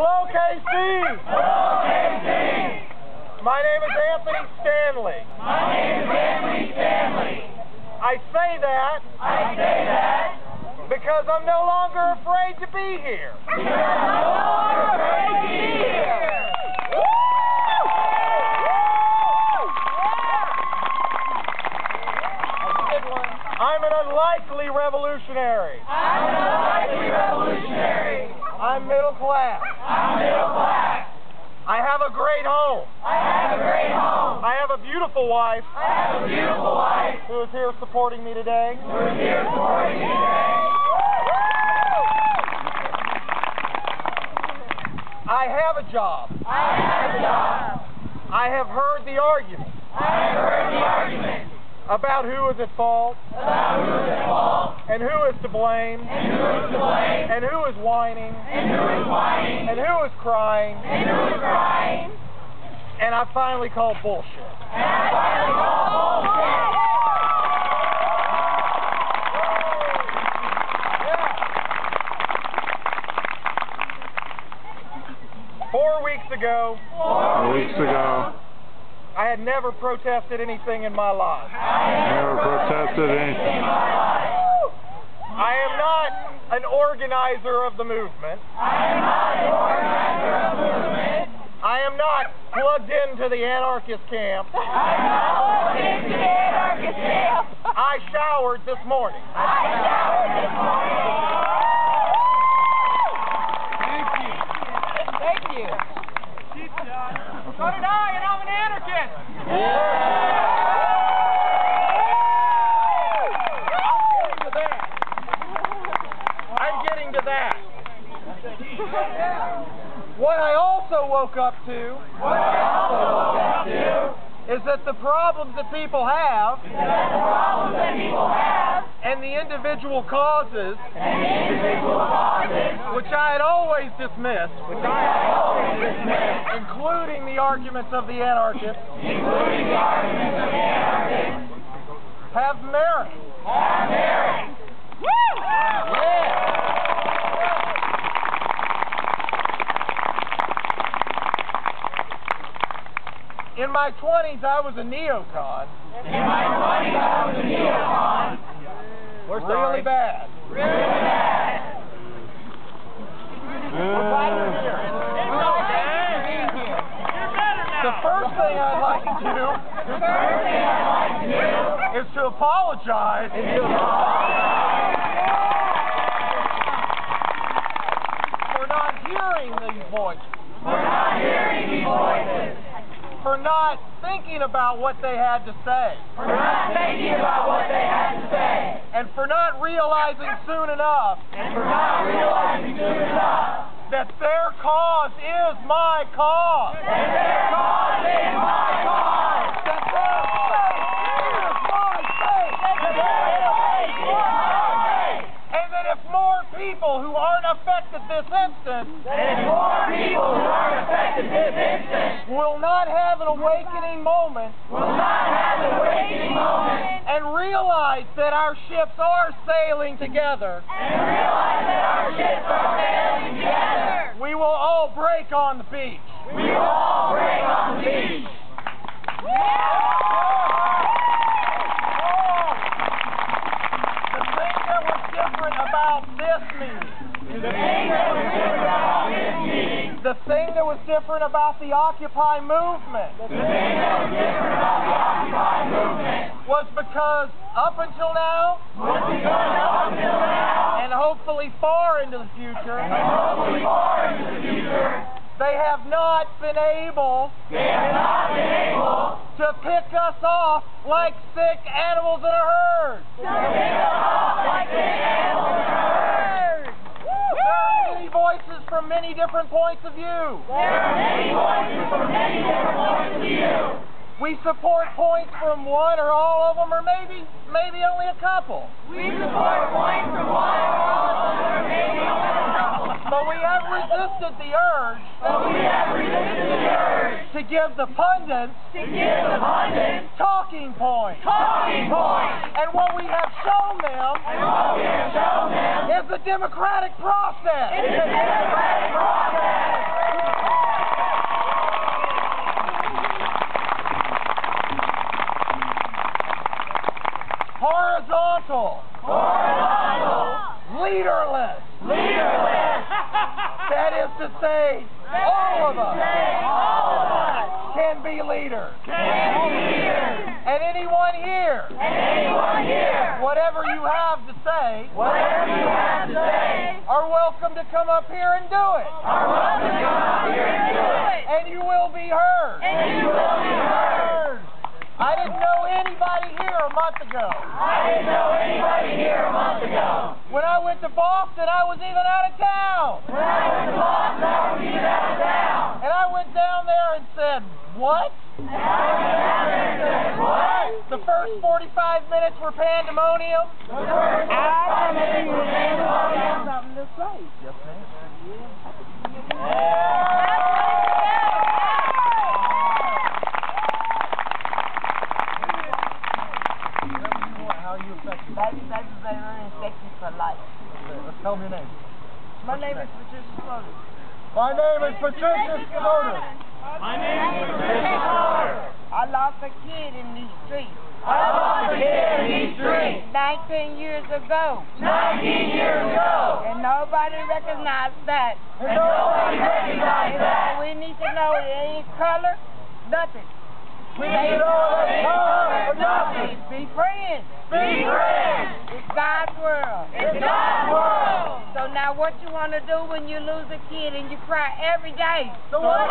Hello, KC. Hello, KC. My name is Anthony Stanley. My name is Anthony Stanley. I say that. I say that. Because I'm no longer afraid to be here. Because I'm no longer afraid to be here. I'm an unlikely revolutionary. I'm an unlikely revolutionary. I'm middle class. I'm middle class. I have a great home. I have a great home. I have a beautiful wife. I have a beautiful wife. Who is here supporting me today. Who is here supporting me today. I have a job. I have a job. I have heard the argument. I have heard the argument. About who is at fault. About who is at fault. And who is to blame. And who is to blame. And who is whining. And who is whining. And who is crying. And who is crying. And I finally called bullshit. And I finally called bullshit. Four weeks ago. Four weeks ago. I had never protested anything in my life. Never protested anything in my life. I am not an organizer of the movement. I am not an organizer of the movement. I am not plugged into the anarchist camp. I am not plugged into the anarchist camp. I showered this morning. I showered this morning. Thank you. Thank you. So did I, and I'm an anarchist. I'm getting to that. What I also woke up to What I also woke up to is that the problems that people have that the problems that people have and the individual causes, and the individual causes, which I had always dismissed, which I have always dismissed, including the arguments of the anarchists, including the arguments of the anarchists, have merit. have merit. In my 20s, I was a neocon. In my 20s, I was a neocon. We're really bad. Really bad. The first thing I'd like to do The first thing I'd like to do is to apologize. For not hearing these voices, for not hearing these voices, for not thinking about what they had to say, for not thinking about what they had to say, and for not realizing soon enough and for not realizing soon enough that their cause is my cause. that their cause is my cause. That their faith is my faith. That their faith is my faith. And that if more people who aren't affected this instant if more people who aren't affected this instant will not have awakening moment will not have an awakening moment and realize that our ships are sailing together, and realize that our ships are sailing together, we will all break on the beach. we will all break on the beach. The thing that was different about this meeting, The thing that was different about this meeting, the thing that was different about the Occupy movement, the thing that was different about the Occupy movement, was because up until now, was because up until now, and hopefully far into the future, and hopefully far into the future, they have not been able they have not been able to pick us off like sick animals in a herd. to pick us off like sick animals in a herd. There are many voices from many different points of view. There are many voices from many different points of view. We support points from one or all of them, or maybe maybe only a couple. We support points from one or all of them, or maybe only a couple. But we have resisted the urge But we have resisted the urge to give the pundits to give the pundits talking points. talking points. And what we have shown them And what we have shown them is the democratic process. is the democratic Horizontal. Horizontal. Leaderless. Leaderless. that is to say, all of us. Can be leaders. Can be leader. And anyone here. And anyone here. Whatever you have to say. Whatever you have to say. Are welcome to come up here and do it. Are welcome to come up here and do it. And you will be heard. And you will be heard. I didn't know anybody here a month ago. I didn't know anybody here a month ago. When I went to Boston, I was even out of town. When I went to Boston, I was even out of town. And I went down there and said, What? And I went down there and said, what? The first 45 minutes were pandemonium. The first five minutes were pandemonium. Something to say. Yes, ma'am. Affected? Baby, baby, baby, infected for life. Let's tell me your name. My name is Patricia Slaughter. My name is Patricia Schroeder. My name is Patricia Slaughter. I lost a kid in these streets I lost a kid in these streets 19 years ago, 19 years ago. and nobody recognized that. And nobody recognized that. We need to know it ain't color, nothing. We need to know that color nothing. Be friends. Be friends. It's God's world. It's God's world. So now what you want to do when you lose a kid and you cry every day? So what